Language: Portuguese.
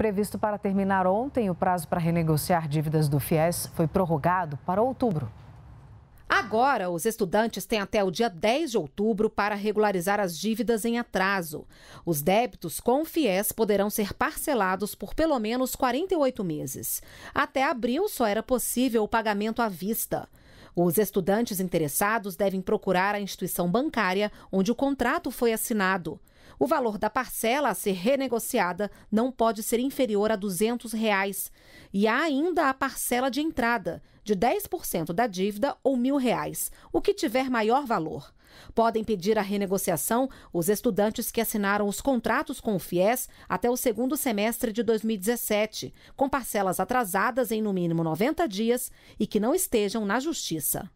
Previsto para terminar ontem, o prazo para renegociar dívidas do FIES foi prorrogado para outubro. Agora, os estudantes têm até o dia 10 de outubro para regularizar as dívidas em atraso. Os débitos com o FIES poderão ser parcelados por pelo menos 48 meses. Até abril só era possível o pagamento à vista. Os estudantes interessados devem procurar a instituição bancária onde o contrato foi assinado. O valor da parcela a ser renegociada não pode ser inferior a 200 reais. E há ainda a parcela de entrada, de 10% da dívida ou R$ 1.000, o que tiver maior valor. Podem pedir a renegociação os estudantes que assinaram os contratos com o FIES até o segundo semestre de 2017, com parcelas atrasadas em no mínimo 90 dias e que não estejam na Justiça.